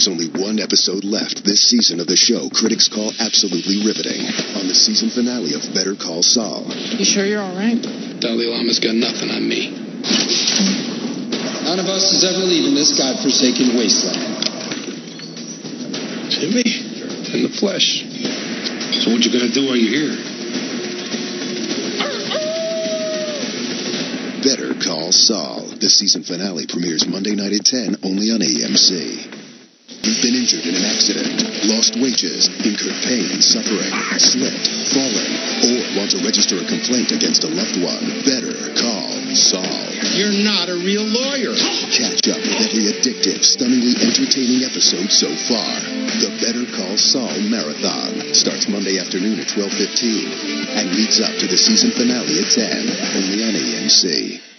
There's only one episode left this season of the show critics call absolutely riveting. On the season finale of Better Call Saul. You sure you're all right? Dalai Lama's got nothing on me. None of us is ever leaving this godforsaken wasteland. Jimmy, in the flesh. So what you gonna do while you're here? Better Call Saul. The season finale premieres Monday night at 10 only on AMC. You've been injured in an accident, lost wages, incurred pain and suffering, slipped, fallen, or want to register a complaint against a loved one. Better call Saul. You're not a real lawyer. Catch up with every addictive, stunningly entertaining episode so far. The Better Call Saul Marathon starts Monday afternoon at 12:15 and leads up to the season finale at 10, only on AMC.